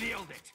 Nailed it!